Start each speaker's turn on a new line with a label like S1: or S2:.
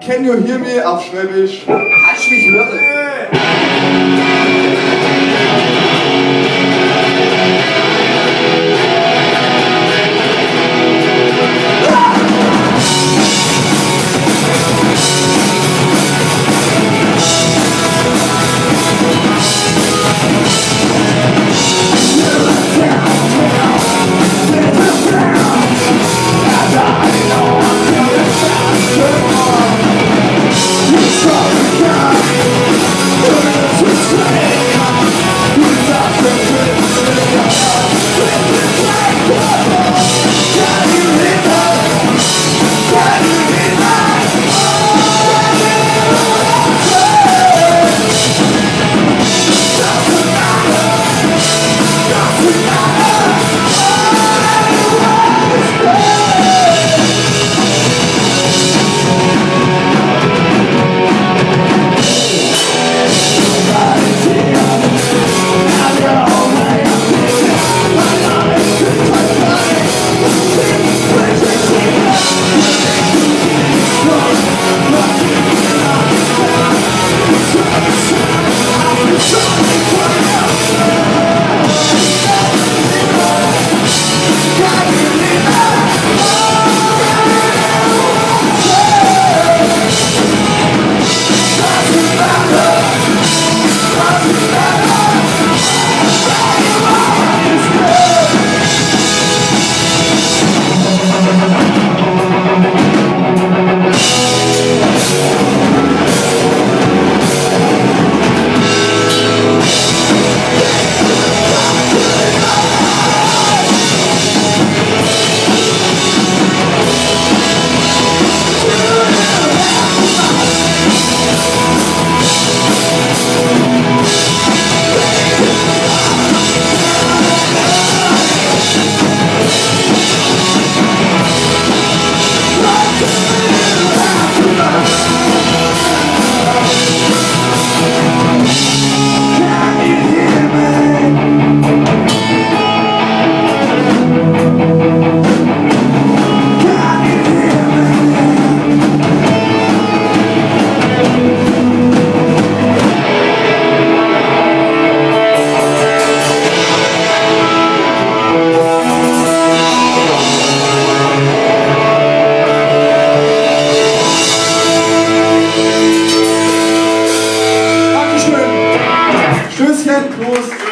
S1: Can you hear me auf Schwäbisch?
S2: Kannst mich hören? Tschüsschen, Prost.